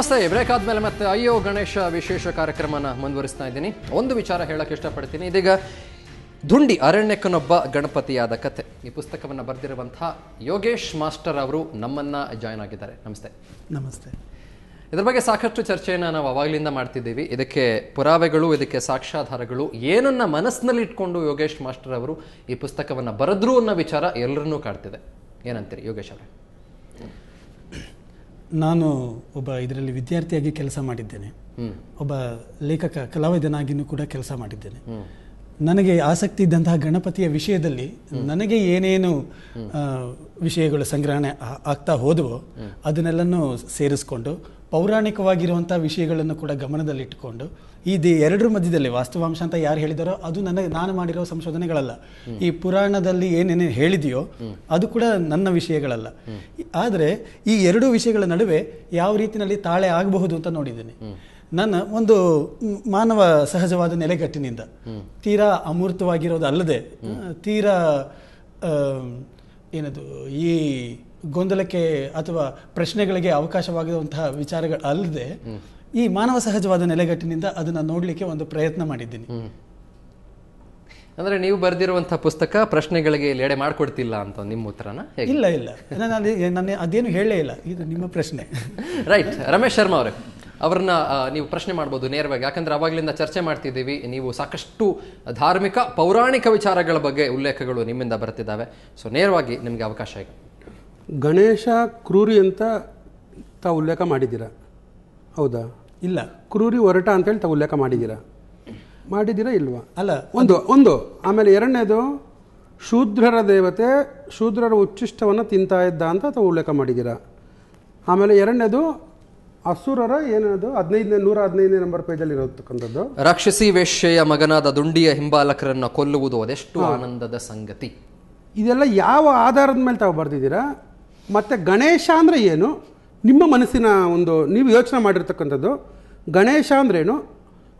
ನಮಸ್ತೆ ಬ್ರೇಕ್ ಆದ್ಮೇಲೆ ಮತ್ತೆ ಅಯ್ಯೋ ಗಣೇಶ ವಿಶೇಷ ಕಾರ್ಯಕ್ರಮನ ಮುಂದುವರಿಸ್ತಾ ಇದ್ದೀನಿ. ಒಂದು ವಿಚಾರ ಹೇಳಕ್ಕೆ ಇಷ್ಟಪಡ್ತೀನಿ. ಇದೀಗ ದುಂಡಿ ಅರಣ್ಯಕ್ಕನೊಬ್ಬ ಗಣಪತಿಯಾದ ಕತೆ. ಈ ಪುಸ್ತಕವನ್ನು ಬರೆದಿರುವಂತಹ ಯೋಗೇಶ್ ಮಾಸ್ಟರ್ ಅವರು ನಮ್ಮನ್ನ ಜಾಯ್ನ್ ಆಗಿದ್ದಾರೆ. ನಮಸ್ತೆ. ನಮಸ್ತೆ. ಇದ್ರ ಬಗ್ಗೆ ಸಾಕಷ್ಟು ಚರ್ಚೆಯನ್ನು ನಾವು ಅವಾಗಲಿಂದ ಮಾಡ್ತಿದ್ದೀವಿ. ಇದಕ್ಕೆ ಪುರಾವೆಗಳು ಇದಕ್ಕೆ ಸಾಕ್ಷ್ಯಾಧಾರಗಳು ಏನನ್ನ ಮನಸ್ಸಿನಲ್ಲಿ ಇಟ್ಕೊಂಡು ಯೋಗೇಶ್ ಮಾಸ್ಟರ್ ಅವರು ಈ ಪುಸ್ತಕವನ್ನು ಬರೆದ್ರು ಅನ್ನೋ ವಿಚಾರ ಎಲ್ಲರನ್ನೂ ಕಾಡ್ತಿದೆ. ಏನಂತೀರಿ ಯೋಗೇಶ್ ಅವರೇ? ನಾನು ಒಬ್ಬ ಇದರಲ್ಲಿ ವಿದ್ಯಾರ್ಥಿಯಾಗಿ ಕೆಲಸ ಮಾಡಿದ್ದೇನೆ. ಒಬ್ಬ ಲೇಖಕ ಕಲಾವಿದನಾಗಿಯೂ ಕೂಡ ಕೆಲಸ ಮಾಡಿದ್ದೇನೆ. ನನಗೆ ಆಸಕ್ತಿ ಇದ್ದಂತಹ ಗಣಪತಿಯ ವಿಷಯದಲ್ಲಿ ನನಗೆ ಏನೇನು ವಿಷಯಗಳು ಸಂಗ್ರಹಣೆ ಆಗ್ತಾ ಹೋದವೋ ಅದನ್ನೆಲ್ಲನೂ ಸೇರಿಸ್ಕೊಂಡು ಪೌರಾಣಿಕವಾಗಿರುವಂತಹ ವಿಷಯಗಳನ್ನು ಕೂಡ ಗಮನದಲ್ಲಿಟ್ಟುಕೊಂಡು ಈ ದಿ ಎರಡರ ಮಧ್ಯದಲ್ಲಿ ವಾಸ್ತವಾಂಶ ಅಂತ ಯಾರು ಹೇಳಿದಾರೋ ಅದು ನನಗೆ ನಾನು ಮಾಡಿರೋ ಸಂಶೋಧನೆಗಳಲ್ಲ. ಈ ಪುರಾಣದಲ್ಲಿ ಏನೇನು ಹೇಳಿದೆಯೋ ಅದು ಕೂಡ ನನ್ನ ವಿಷಯಗಳಲ್ಲ. ಆದರೆ ಈ ಎರಡು ವಿಷಯಗಳ ನಡುವೆ ಯಾವ ರೀತಿಯಲ್ಲಿ ತಾಳೆ ಆಗಬಹುದು ಅಂತ ನೋಡಿದ್ದೇನೆ. ನನ್ನ ಒಂದು ಮಾನವ ಸಹಜವಾದ ನೆಲೆಗಟ್ಟಿನಿಂದ ತೀರಾ ಅಮೂರ್ತವಾಗಿರೋದು ಅಲ್ಲದೆ ತೀರಾ ಏನದು ಈ ಗೊಂದಲಕ್ಕೆ ಅಥವಾ ಪ್ರಶ್ನೆಗಳಿಗೆ ಅವಕಾಶವಾಗಿರುವಂತಹ ವಿಚಾರಗಳು ಅಲ್ಲದೆ ಈ ಮಾನವ ಸಹಜವಾದ ನೆಲೆಗಟ್ಟಿನಿಂದ ಅದನ್ನ ನೋಡಲಿಕ್ಕೆ ಒಂದು ಪ್ರಯತ್ನ ಮಾಡಿದ್ದೀನಿ. ಅಂದ್ರೆ ನೀವು ಬರೆದಿರುವಂತಹ ಪುಸ್ತಕ ಪ್ರಶ್ನೆಗಳಿಗೆ ಇಲ್ಲಿ ಎಡೆ ಮಾಡ್ಕೊಡ್ತಿಲ್ಲ ಅಂತ ನಿಮ್ಮ ಉತ್ತರನ? ಇಲ್ಲ ಇಲ್ಲ. ನಾನು ಅದೇನು ಹೇಳೇ ಇಲ್ಲ. ಇದು ನಿಮ್ಮ ಪ್ರಶ್ನೆ. ರೈಟ್. ರಮೇಶ್ ಶರ್ಮಾ ಅವರೇ ಅವ್ರನ್ನ ನೀವು ಪ್ರಶ್ನೆ ಮಾಡ್ಬೋದು ನೇರವಾಗಿ. ಯಾಕಂದ್ರೆ ಅವಾಗಲಿಂದ ಚರ್ಚೆ ಮಾಡ್ತಿದ್ದೀವಿ. ನೀವು ಸಾಕಷ್ಟು ಧಾರ್ಮಿಕ ಪೌರಾಣಿಕ ವಿಚಾರಗಳ ಬಗ್ಗೆ ಉಲ್ಲೇಖಗಳು ನಿಮ್ಮಿಂದ ಬರ್ತಿದ್ದಾವೆ. ಸೊ ನೇರವಾಗಿ ನಿಮಗೆ ಅವಕಾಶ ಈಗ ಗಣೇಶ ಕ್ರೂರಿ ಅಂತ ತಾವು ಉಲ್ಲೇಖ ಮಾಡಿದ್ದೀರಾ? ಹೌದಾ? ಇಲ್ಲ. ಕ್ರೂರಿ ಹೊರಟ ಅಂತೇಳಿ ತಾವು ಉಲ್ಲೇಖ ಮಾಡಿದ್ದೀರಾ? ಮಾಡಿದ್ದೀರಾ ಇಲ್ವಾ? ಅಲ್ಲ ಒಂದು ಒಂದು. ಆಮೇಲೆ ಎರಡನೇದು ಶೂದ್ರರ ದೇವತೆ ಶೂದ್ರರ ಉಚ್ಚಿಷ್ಟವನ್ನು ತಿಂತಾ ಇದ್ದ ಅಂತ ತಾವು ಉಲ್ಲೇಖ ಮಾಡಿದ್ದೀರಾ? ಆಮೇಲೆ ಎರಡನೇದು ಅಸುರರ ಏನದು? ಹದಿನೈದನೇ ನೂರ ಹದಿನೈದನೇ ನಂಬರ್ ಪೇಜಲ್ಲಿ ಇರತಕ್ಕಂಥದ್ದು. ರಾಕ್ಷಸಿ ವೇಶ್ಯೆಯ ಮಗನಾದ ದುಂಡಿಯ ಹಿಂಬಾಲಕರನ್ನು ಕೊಲ್ಲುವುದು ಅದೆಷ್ಟು ಆನಂದದ ಸಂಗತಿ. ಇದೆಲ್ಲ ಯಾವ ಆಧಾರದ ಮೇಲೆ ತಾವು ಬರೆದಿದ್ದೀರಾ? ಮತ್ತು ಗಣೇಶ ಅಂದರೆ ಏನು? ನಿಮ್ಮ ಮನಸ್ಸಿನ ಒಂದು, ನೀವು ಯೋಚನೆ ಮಾಡಿರ್ತಕ್ಕಂಥದ್ದು, ಗಣೇಶ ಅಂದ್ರೇನು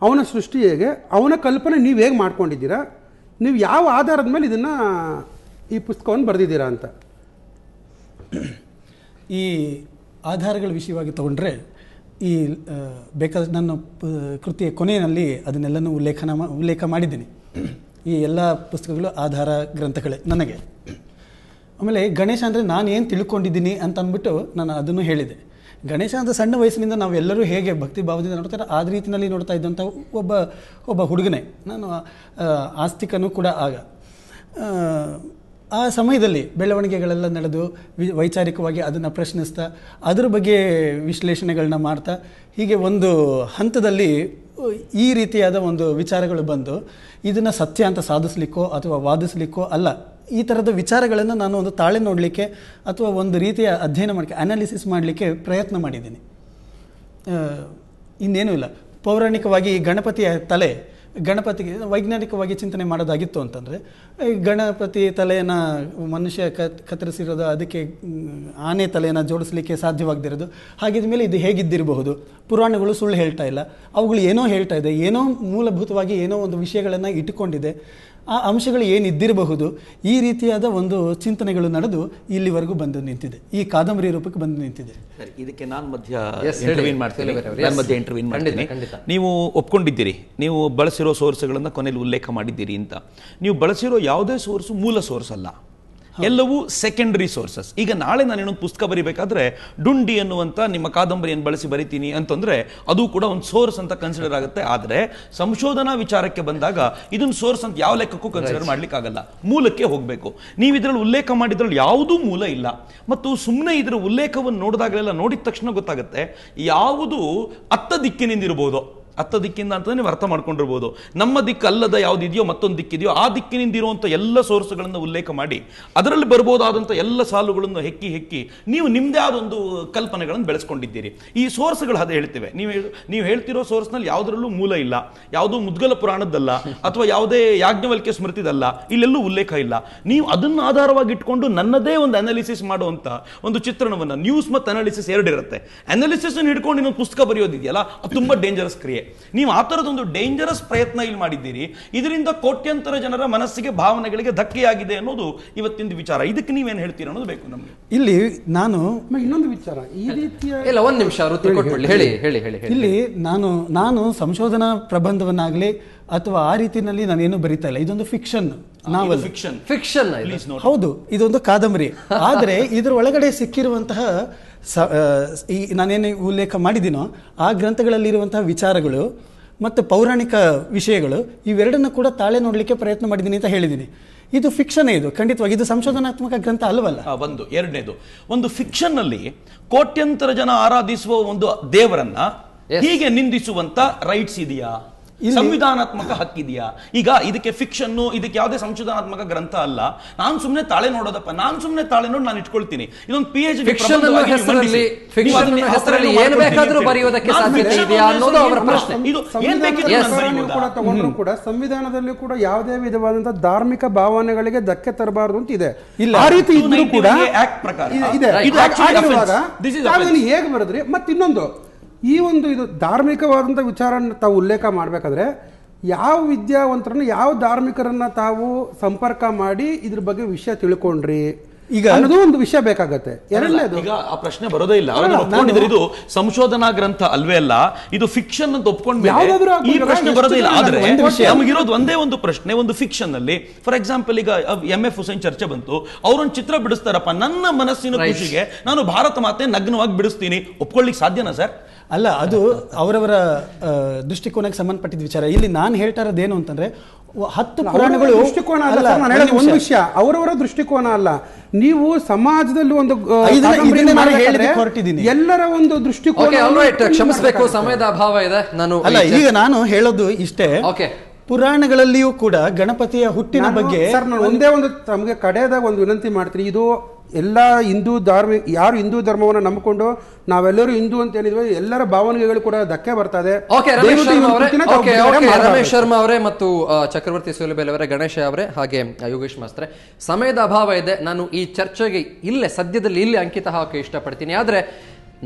ಅವನ ಸೃಷ್ಟಿ ಹೇಗೆ? ಅವನ ಕಲ್ಪನೆ ನೀವು ಹೇಗೆ ಮಾಡ್ಕೊಂಡಿದ್ದೀರಾ? ನೀವು ಯಾವ ಆಧಾರದ ಮೇಲೆ ಇದನ್ನು ಈ ಪುಸ್ತಕವನ್ನು ಬರೆದಿದ್ದೀರಾ ಅಂತ? ಈ ಆಧಾರಗಳ ವಿಷಯವಾಗಿ ತಗೊಂಡ್ರೆ, ಈ ಬೇಕಾದ ನನ್ನ ಕೃತಿಯ ಕೊನೆಯಲ್ಲಿ ಅದನ್ನೆಲ್ಲನೂ ಉಲ್ಲೇಖನ ಉಲ್ಲೇಖ ಮಾಡಿದ್ದೀನಿ. ಈ ಎಲ್ಲ ಪುಸ್ತಕಗಳು ಆಧಾರ ಗ್ರಂಥಗಳೇ ನನಗೆ. ಆಮೇಲೆ ಗಣೇಶ ಅಂದರೆ ನಾನು ಏನು ತಿಳ್ಕೊಂಡಿದ್ದೀನಿ ಅಂತ ಅಂದ್ಬಿಟ್ಟು ನಾನು ಅದನ್ನು ಹೇಳಿದೆ. ಗಣೇಶ ಅಂದರೆ ಸಣ್ಣ ವಯಸ್ಸಿನಿಂದ ನಾವೆಲ್ಲರೂ ಹೇಗೆ ಭಕ್ತಿ ಭಾವದಿಂದ ನೋಡ್ತಾರೆ, ಆ ರೀತಿಯಲ್ಲಿ ನೋಡ್ತಾ ಇದ್ದಂಥ ಒಬ್ಬ ಒಬ್ಬ ಹುಡುಗನೇ. ನಾನು ಆಸ್ತಿಕನೂ ಕೂಡ ಆಗ. ಆ ಸಮಯದಲ್ಲಿ ಬೆಳವಣಿಗೆಗಳೆಲ್ಲ ನಡೆದು ವಿ- ವೈಚಾರಿಕವಾಗಿ ಅದನ್ನು ಪ್ರಶ್ನಿಸ್ತಾ, ಅದ್ರ ಬಗ್ಗೆ ವಿಶ್ಲೇಷಣೆಗಳನ್ನ ಮಾಡ್ತಾ, ಹೀಗೆ ಒಂದು ಹಂತದಲ್ಲಿ ಈ ರೀತಿಯಾದ ಒಂದು ವಿಚಾರಗಳು ಬಂದು ಇದನ್ನು ಸತ್ಯ ಅಂತ ಸಾಧಿಸ್ಲಿಕ್ಕೋ ಅಥವಾ ವಾದಿಸ್ಲಿಕ್ಕೋ ಅಲ್ಲ, ಈ ಥರದ ವಿಚಾರಗಳನ್ನು ನಾನು ಒಂದು ತಾಳೆ ನೋಡಲಿಕ್ಕೆ ಅಥವಾ ಒಂದು ರೀತಿಯ ಅಧ್ಯಯನ ಮಾಡಲಿಕ್ಕೆ ಅನಾಲಿಸಿಸ್ ಮಾಡಲಿಕ್ಕೆ ಪ್ರಯತ್ನ ಮಾಡಿದ್ದೀನಿ. ಇನ್ನೇನೂ ಇಲ್ಲ. ಪೌರಾಣಿಕವಾಗಿ ಗಣಪತಿಯ ತಲೆ ಗಣಪತಿಗೆ ವೈಜ್ಞಾನಿಕವಾಗಿ ಚಿಂತನೆ ಮಾಡೋದಾಗಿತ್ತು ಅಂತಂದರೆ ಗಣಪತಿ ತಲೆಯನ್ನು ಮನುಷ್ಯ ಕತ್ ಕತ್ತರಿಸಿರೋದು, ಅದಕ್ಕೆ ಆನೆ ತಲೆಯನ್ನು ಜೋಡಿಸ್ಲಿಕ್ಕೆ ಸಾಧ್ಯವಾಗದಿರೋದು, ಹಾಗಿದ ಮೇಲೆ ಇದು ಹೇಗಿದ್ದಿರಬಹುದು? ಪುರಾಣಗಳು ಸುಳ್ಳು ಹೇಳ್ತಾ ಇಲ್ಲ. ಅವುಗಳು ಏನೋ ಹೇಳ್ತಾ ಇದೆ, ಏನೋ ಮೂಲಭೂತವಾಗಿ ಏನೋ ಒಂದು ವಿಷಯಗಳನ್ನು ಇಟ್ಟುಕೊಂಡಿದೆ. ಆ ಅಂಶಗಳು ಏನಿದ್ದಿರಬಹುದು ಈ ರೀತಿಯಾದ ಒಂದು ಚಿಂತನೆಗಳು ನಡೆದು ಇಲ್ಲಿವರೆಗೂ ಬಂದು ನಿಂತಿದೆ. ಈ ಕಾದಂಬರಿ ರೂಪಕ್ಕೆ ಬಂದು ನಿಂತಿದೆ. ಸರಿ ಇದಕ್ಕೆ ನಾನು ಮಧ್ಯ ಇಂಟರ್ವ್ಯೂನ್ ಮಾಡ್ತೀನಿ. ನಾನು. ಮಧ್ಯ ಇಂಟರ್ವ್ಯೂನ್ ಮಾಡ್ತೀನಿ. ನೀವು ಒಪ್ಕೊಂಡಿದ್ದೀರಿ. ನೀವು ಬಳಸಿರೋ ಸೋರ್ಸ್ಗಳನ್ನು ಕೊನೆಯಲ್ಲಿ ಉಲ್ಲೇಖ ಮಾಡಿದ್ದೀರಿ ಅಂತ. ನೀವು ಬಳಸಿರೋ ಯಾವುದೇ ಸೋರ್ಸು ಮೂಲ ಸೋರ್ಸ್ ಅಲ್ಲ. ಎಲ್ಲವೂ ಸೆಕೆಂಡರಿ ಸೋರ್ಸಸ್ ಈಗ ನಾಳೆ ನಾನು ಏನೊಂದು ಪುಸ್ತಕ ಬರಿಬೇಕಾದ್ರೆ ಡುಂಡಿ ಅನ್ನುವಂತ ನಿಮ್ಮ ಕಾದಂಬರಿಯನ್ನು ಬಳಸಿ ಬರಿತೀನಿ ಅಂತಂದ್ರೆ ಅದು ಕೂಡ ಒಂದು ಸೋರ್ಸ್ ಅಂತ ಕನ್ಸಿಡರ್ ಆಗುತ್ತೆ. ಆದರೆ ಸಂಶೋಧನಾ ವಿಚಾರಕ್ಕೆ ಬಂದಾಗ ಇದನ್ನ ಸೋರ್ಸ್ ಅಂತ ಯಾವ ಲೆಕ್ಕಕ್ಕೂ ಕನ್ಸಿಡರ್ ಮಾಡ್ಲಿಕ್ಕೆ ಆಗಲ್ಲ ಮೂಲಕ್ಕೆ ಹೋಗಬೇಕು. ನೀವು ಇದರಲ್ಲಿ ಉಲ್ಲೇಖ ಮಾಡಿದ್ರಲ್ಲಿ ಯಾವುದೂ ಮೂಲ ಇಲ್ಲ. ಮತ್ತು ಸುಮ್ಮನೆ ಇದರ ಉಲ್ಲೇಖವನ್ನು ನೋಡಿದಾಗಲೆಲ್ಲ ನೋಡಿದ ತಕ್ಷಣ ಗೊತ್ತಾಗುತ್ತೆ ಯಾವುದು ಅತ್ತ ದಿಕ್ಕಿನಿಂದ ಇರಬಹುದು ಅತ್ತ ದಿಕ್ಕಿಂದ ಅಂತ ನೀವು ಅರ್ಥ ಮಾಡ್ಕೊಂಡಿರ್ಬೋದು. ನಮ್ಮ ದಿಕ್ಕು ಅಲ್ಲದ ಯಾವುದಿದೆಯೋ ಮತ್ತೊಂದು ದಿಕ್ಕಿದೆಯೋ ಆ ದಿಕ್ಕಿನಿಂದ ಇರುವಂಥ ಎಲ್ಲ ಸೋರ್ಸ್ಗಳನ್ನು ಉಲ್ಲೇಖ ಮಾಡಿ, ಅದರಲ್ಲಿ ಬರ್ಬೋದಾದಂಥ ಎಲ್ಲ ಸಾಲುಗಳನ್ನು ಹೆಕ್ಕಿ ಹೆಕ್ಕಿ ನೀವು ನಿಮ್ಮದೇ ಆದೊಂದು ಕಲ್ಪನೆಗಳನ್ನು ಬೆಳೆಸ್ಕೊಂಡಿದ್ದೀರಿ. ಈ ಸೋರ್ಸ್ಗಳು ಅದೇ ಹೇಳ್ತೇವೆ. ನೀವು ನೀವು ಹೇಳ್ತಿರೋ ಸೋರ್ಸ್ನಲ್ಲಿ ಯಾವುದರಲ್ಲೂ ಮೂಲ ಇಲ್ಲ, ಯಾವುದೂ ಮುದ್ಗಲ ಪುರಾಣದ್ದಲ್ಲ, ಅಥವಾ ಯಾವುದೇ ಯಾಜ್ಞವಲ್ಕೆ ಸ್ಮೃತಿದಲ್ಲ, ಇಲ್ಲೆಲ್ಲೂ ಉಲ್ಲೇಖ ಇಲ್ಲ. ನೀವು ಅದನ್ನು ಆಧಾರವಾಗಿ ಇಟ್ಕೊಂಡು ನನ್ನದೇ ಒಂದು ಅನಾಲಿಸಿಸ್ ಮಾಡುವಂಥ ಒಂದು ಚಿತ್ರಣವನ್ನ ನ್ಯೂಸ್ ಮತ್ತು ಅನಾಲಿಸಿಸ್ ಎರಡಿರುತ್ತೆ. ಅನಾಲಿಸಿಸ್ ಹಿಡ್ಕೊಂಡು ಇನ್ನೊಂದು ಪುಸ್ತಕ ಬರೆಯೋದಿದೆಯಲ್ಲ, ಅದು ತುಂಬ ಡೇಂಜರಸ್ ಕ್ರಿಯೆ. ಹೇಗೆ ನೀವು ಆ ಥರದೊಂದು ಡೇಂಜರಸ್ ಪ್ರಯತ್ನ ಇಲ್ಲಿ ಮಾಡಿದ್ದೀರಿ. ಇದರಿಂದ ಕೋಟ್ಯಂತರ ಜನರ ಮನಸ್ಸಿಗೆ ಭಾವನೆಗಳಿಗೆ ಧಕ್ಕೆಯಾಗಿದೆ ಅನ್ನೋದು ಇವತ್ತಿನ ವಿಚಾರ. ಇದಕ್ಕೆ ನೀವೇನು ಹೇಳ್ತೀರಾ ಅನ್ನೋದು ಬೇಕು ನಮಗೆ. ಇಲ್ಲಿ ನಾನು ಇನ್ನೊಂದು ವಿಚಾರ. ಈ ರೀತಿಯ ಇಲ್ಲ ಒಂದು ನಿಮಿಷ ಹೇಳಿ ಹೇಳಿ. ಹೇಳಿ. ಇಲ್ಲಿ ನಾನು ನಾನು ಸಂಶೋಧನಾ ಪ್ರಬಂಧವನ್ನಾಗಲಿ ಅಥವಾ ಆ ರೀತಿಯಲ್ಲಿ ನಾನೇನು ಬರಿತಾ ಇಲ್ಲ. ಇದೊಂದು ಫಿಕ್ಷನ್ ನಾವಲ್ ಫಿಕ್ಷನ್ ಫಿಕ್ಷನ್ ಹೌದು ಇದೊಂದು ಕಾದಂಬರಿ. ಆದರೆ ಇದರ ಒಳಗಡೆ ಸಿಕ್ಕಿರುವಂತಹ ಈ ನಾನೇನು ಉಲ್ಲೇಖ ಮಾಡಿದ್ದೀನೋ ಆ ಗ್ರಂಥಗಳಲ್ಲಿರುವಂತಹ ವಿಚಾರಗಳು ಮತ್ತು ಪೌರಾಣಿಕ ವಿಷಯಗಳು ಇವೆರಡನ್ನ ಕೂಡ ತಾಳೆ ನೋಡಲಿಕ್ಕೆ ಪ್ರಯತ್ನ ಮಾಡಿದ್ದೀನಿ ಅಂತ ಹೇಳಿದ್ದೀನಿ. ಇದು ಫಿಕ್ಷನ್ ಇದು. ಖಂಡಿತವಾಗಿ ಇದು ಸಂಶೋಧನಾತ್ಮಕ ಗ್ರಂಥ ಅಲ್ವಲ್ಲ ಒಂದು ಎರಡನೇದು. ಒಂದು ಫಿಕ್ಷನ್ನಲ್ಲಿ ಕೋಟ್ಯಂತರ ಜನ ಆರಾಧಿಸುವ ಒಂದು ದೇವರನ್ನ ಹೀಗೆ ನಿಂದಿಸುವಂತ ರೈಟ್ಸ್ ಇದೆಯಾ? ಸಂವಿಧಾನಾತ್ಮಕ ಹಕ್ಕಿದೆಯಾ ಈಗ ಇದಕ್ಕೆ ಫಿಕ್ಷನ್ ಇದಕ್ಕೆ ಯಾವುದೇ ಸಂಶೋಧನಾತ್ಮಕ ಗ್ರಂಥ ಅಲ್ಲ. ನಾನು ಸುಮ್ಮನೆ ತಾಳೆ ನೋಡೋದಪ್ಪ ನಾನು ಸುಮ್ಮನೆ ತಾಳೆ ನೋಡಿ ನಾನು ಇಟ್ಕೊಳ್ತೀನಿ. ಇದೊಂದು ಪಿ ಎಚ್ ಫಿಕ್ಷನ್ ಅನ್ನೋ ಹೆಸರಲ್ಲಿ ಫಿಕ್ಷನ್ ಏನು ಬೇಕಾದ್ರೂ ಬರೆಯುವುದಕ್ಕೆ ಸಾಧ್ಯತೆ ಇದೆಯಾ ಅನ್ನೋದು ಅವರ ಪ್ರಶ್ನೆ. ಇದು ಏನ್ ಬೇಕಿದ್ರು ನಾನು ಸಂವಿಧಾನ ಕೂಡ ಸಂವಿಧಾನದಲ್ಲಿ ಕೂಡ ಯಾವುದೇ ವಿಧವಾದಂತಹ ಧಾರ್ಮಿಕ ಭಾವನೆಗಳಿಗೆ ಧಕ್ಕೆ ತರಬಾರದು ಅಂತ ಇದೆ. ಇಲ್ಲ. ಆ ರೀತಿ ಇದ್ರೂ ಕೂಡ 291 ಪ್ರಕಾರ. ಇದೆ- ಇದೆ ಇದು ಹಾಗೆ actually ಆಗಿರುವಾಗ offense. This is ತಾವು ಇದನ್ನ offense. ಹೇಗೆ ಬರೆದ್ರಿ ಮತ್ತೆ ಇನ್ನೊಂದು ಈ ಒಂದು ಇದು ಧಾರ್ಮಿಕವಾದಂಥ ವಿಚಾರ ತಾವು ಉಲ್ಲೇಖ ಮಾಡಬೇಕಾದ್ರೆ ಯಾವ ವಿದ್ಯಾವಂತರನ್ನು ಯಾವ ಧಾರ್ಮಿಕರನ್ನ ತಾವು ಸಂಪರ್ಕ ಮಾಡಿ ಇದ್ರ ಬಗ್ಗೆ ವಿಷಯ ತಿಳ್ಕೊಂಡ್ರಿ ಈಗ ಅನ್ನೋದು ಒಂದು ವಿಷಯ ಬೇಕಾಗತ್ತೆ. ಎರಡನೇದು. ಈಗ ಆ ಪ್ರಶ್ನೆ ಬರೋದೇ ಇಲ್ಲ. ಇದು ಸಂಶೋಧನಾ ಗ್ರಂಥ ಅಲ್ವೇ ಅಲ್ಲ ಇದು ಫಿಕ್ಷನ್ ಅಂತ ಒಪ್ಕೊಂಡ್ಮೇಲೆ ಯಾವ್ದಾದ್ರೂ ಈ ಪ್ರಶ್ನೆ ಬರೋದೇ ಇಲ್ಲ. ಆದ್ರೆ. ನಮಗಿರೋದು ಒಂದೇ ಒಂದು ಪ್ರಶ್ನೆ ಒಂದು ಫಿಕ್ಷನ್ ಅಲ್ಲಿ. ಫಾರ್ ಎಕ್ಸಾಂಪಲ್ ಈಗ ಎಂ ಎಫ್ ಹುಸೇನ್ ಚರ್ಚೆ ಬಂತು. ಅವ್ರೊಂದು ಚಿತ್ರ ಬಿಡಿಸ್ತಾರಪ್ಪ. ನನ್ನ ಮನಸ್ಸಿನ ಖುಷಿಗೆ ನಾನು ಭಾರತ ಮಾತೆ ನಗ್ನವಾಗಿ ಬಿಡಿಸ್ತೀನಿ. ಒಪ್ಕೊಳ್ಳಿಕ್ ಸಾಧ್ಯನಾ ಸರ್? ಅಲ್ಲ ಅದು ಅವರವರ ದೃಷ್ಟಿಕೋನಕ್ಕೆ ಸಂಬಂಧಪಟ್ಟಿದ್ದ ವಿಚಾರ. ಇಲ್ಲಿ ನಾನು ಹೇಳ್ತಾ ಇರೋದೇನು ಅಂತಂದ್ರೆ ಹತ್ತು ಪುರಾಣಗಳು ದೃಷ್ಟಿಕೋನ ಅಲ್ಲ ನಾನು ಹೇಳೋದು ಒಂದು ವಿಷಯ. ಅವರವರ ದೃಷ್ಟಿಕೋನ ಅಲ್ಲ. ನೀವು ಸಮಾಜದಲ್ಲಿ ಒಂದು ಹೊರಟಿದ್ದೀನಿ. ಎಲ್ಲರ ಒಂದು ದೃಷ್ಟಿಕೋನ ಓಕೆ ಆಲ್ ರೈಟ್ ಕ್ಷಮಿಸಬೇಕು ಸಮಯದ ಅಭಾವ ಇದೆ. ನಾನು ಅಲ್ಲ ಈಗ ನಾನು ಹೇಳೋದು ಇಷ್ಟೇ. ಓಕೆ. ಪುರಾಣಗಳಲ್ಲಿಯೂ ಕೂಡ ಗಣಪತಿಯ ಹುಟ್ಟಿನ ಬಗ್ಗೆ ಸರ್ ನಾನು ಒಂದೇ ಒಂದು ತಮಗೆ ಕಡೆಯದಾಗ ಒಂದು ವಿನಂತಿ ಮಾಡ್ತೀನಿ. ಇದು ಎಲ್ಲ ಹಿಂದೂ ಧಾರ್ಮಿ ಯಾರು ಹಿಂದೂ ಧರ್ಮವನ್ನು ನಂಬಿಕೊಂಡು ನಾವೆಲ್ಲರೂ ಹಿಂದೂ ಅಂತ ಹೇಳಿದ್ವಿ ಎಲ್ಲರ ಭಾವನೆಗಳು ಕೂಡ ಧಕ್ಕೆ ಬರ್ತದೆ ಇದೆ. ರಮೇಶ್ ಶರ್ಮಾ ಅವರೇ. ಮತ್ತು ಚಕ್ರವರ್ತಿ ಸೋಲಬೇಲಿ ಅವರೇ ಗಣೇಶ ಅವರೇ ಹಾಗೆ ಯೋಗೇಶ್ ಮಾಸ್ತ್ರೆ. ಸಮಯದ ಅಭಾವ ಇದೆ. ನಾನು ಈ ಚರ್ಚೆಗೆ ಇಲ್ಲೇ ಸದ್ಯದಲ್ಲಿ ಇಲ್ಲೇ ಅಂಕಿತ ಹಾಕಿ ಇಷ್ಟಪಡ್ತೀನಿ. ಆದ್ರೆ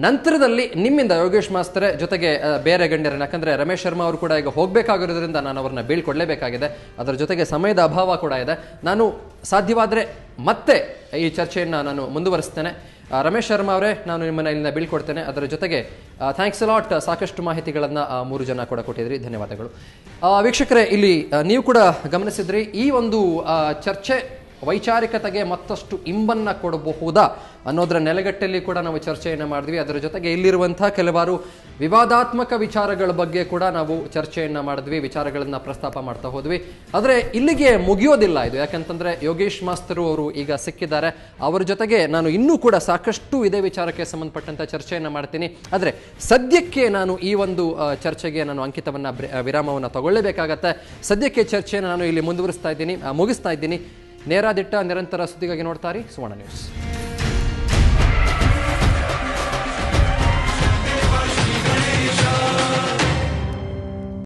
ನಂತರದಲ್ಲಿ ನಿಮ್ಮಿಂದ ಯೋಗೇಶ್ ಮಾಸ್ತರೆ ಜೊತೆಗೆ ಬೇರೆ ಗಣ್ಯರನ್ನ, ಯಾಕಂದರೆ ರಮೇಶ್ ಶರ್ಮಾ ಅವರು ಕೂಡ ಈಗ ಹೋಗಬೇಕಾಗಿರೋದ್ರಿಂದ ನಾನು ಅವ್ರನ್ನ ಬೀಳ್ಕೊಡ್ಲೇಬೇಕಾಗಿದೆ. ಅದರ ಜೊತೆಗೆ ಸಮಯದ ಅಭಾವ ಕೂಡ ಇದೆ. ನಾನು ಸಾಧ್ಯವಾದರೆ ಮತ್ತೆ ಈ ಚರ್ಚೆಯನ್ನು ನಾನು ಮುಂದುವರಿಸ್ತೇನೆ. ರಮೇಶ್ ಶರ್ಮಾ ಅವರೇ, ನಾನು ನಿಮ್ಮನ್ನ ಇಲ್ಲಿಂದ ಬೀಳ್ಕೊಡ್ತೇನೆ. ಅದರ ಜೊತೆಗೆ ಥ್ಯಾಂಕ್ಸ್ ಲಾಟ್ ಸಾಕಷ್ಟು ಮಾಹಿತಿಗಳನ್ನು ಮೂರು ಜನ ಕೂಡ ಕೊಟ್ಟಿದ್ರಿ. ಧನ್ಯವಾದಗಳು. ವೀಕ್ಷಕರೇ, ಇಲ್ಲಿ ನೀವು ಕೂಡ ಗಮನಿಸಿದ್ರಿ, ಈ ಒಂದು ಚರ್ಚೆ ವೈಚಾರಿಕತೆಗೆ ಮತ್ತಷ್ಟು ಇಂಬನ್ನು ಕೊಡಬಹುದಾ ಅನ್ನೋದರ ನೆಲೆಗಟ್ಟಲ್ಲಿ ಕೂಡ ನಾವು ಚರ್ಚೆಯನ್ನು ಮಾಡಿದ್ವಿ. ಅದರ ಜೊತೆಗೆ ಇಲ್ಲಿರುವಂತಹ ಕೆಲವಾರು ವಿವಾದಾತ್ಮಕ ವಿಚಾರಗಳ ಬಗ್ಗೆ ಕೂಡ ನಾವು ಚರ್ಚೆಯನ್ನು ಮಾಡಿದ್ವಿ, ವಿಚಾರಗಳನ್ನು ಪ್ರಸ್ತಾಪ ಮಾಡ್ತಾ ಹೋದ್ವಿ. ಆದರೆ ಇಲ್ಲಿಗೆ ಮುಗಿಯೋದಿಲ್ಲ ಇದು. ಯಾಕಂತಂದ್ರೆ ಯೋಗೇಶ್ ಮಾಸ್ತರು ಅವರು ಈಗ ಸಿಕ್ಕಿದ್ದಾರೆ. ಅವರ ಜೊತೆಗೆ ನಾನು ಇನ್ನೂ ಕೂಡ ಸಾಕಷ್ಟು ಇದೇ ವಿಚಾರಕ್ಕೆ ಸಂಬಂಧಪಟ್ಟಂತ ಚರ್ಚೆಯನ್ನು ಮಾಡ್ತೀನಿ. ಆದರೆ ಸದ್ಯಕ್ಕೆ ನಾನು ಈ ಒಂದು ಚರ್ಚೆಗೆ ನಾನು ಅಂಕಿತವನ್ನು ವಿರಾಮವನ್ನ ತಗೊಳ್ಳೇಬೇಕಾಗತ್ತೆ. ಸದ್ಯಕ್ಕೆ ಚರ್ಚೆಯನ್ನು ನಾನು ಇಲ್ಲಿ ಮುಂದುವರಿಸ್ತಾ ಇದ್ದೀನಿ ಮುಗಿಸ್ತಾ ಇದ್ದೀನಿ. ನೇರ ದಿಟ್ಟ ನಿರಂತರ ಸುದ್ದಿಗಾಗಿ ನೋಡ್ತಾ ಇರಿ ಸುವರ್ಣ ನ್ಯೂಸ್.